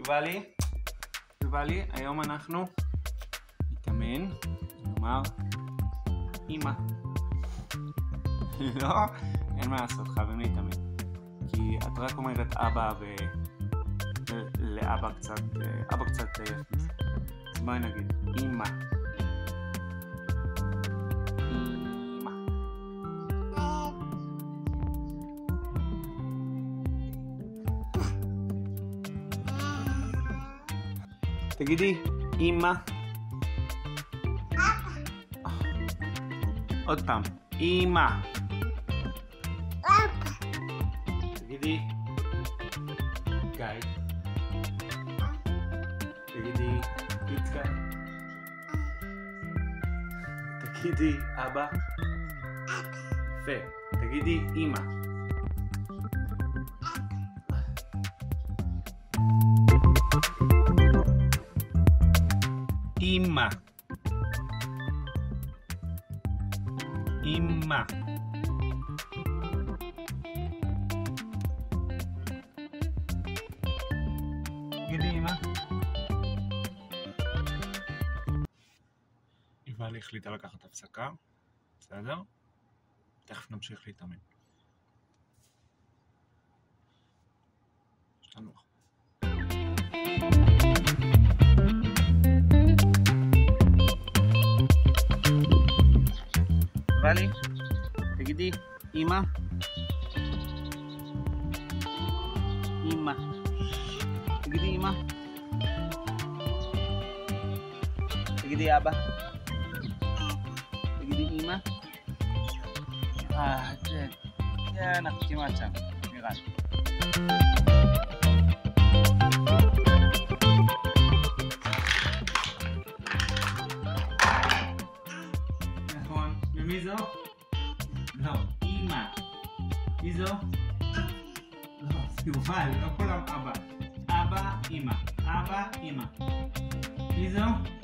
יובלי, יובלי, היום אנחנו נתאמן, נאמר אמא. לא, אין מה לעשות, חייבים להתאמן. כי את רק אומרת אבא ו... לאבא קצת, אבא קצת מזה. אז בואי נגיד, אמא. תגידי, אמא. עוד פעם, אמא. תגידי, גיא. תגידי, פיצקה. תגידי, אבא. יפה. תגידי, אמא. אמא. תגידי אמא. יובל החליטה לקחת הפסקה, בסדר? תכף נמשיך להתאמן. שתנוח. יובלי, תגידי, אמא. אמא. תגידי אמא. תגידי אבא. תגידי אמא. אה, כן. כן, אנחנו כמעט שם, נראה לי. נכון. ומי זו? לא, אמא. מי זו? לא, יובל, לא כולם אבא. אבא, אמא. אבא, אמא. מי זו?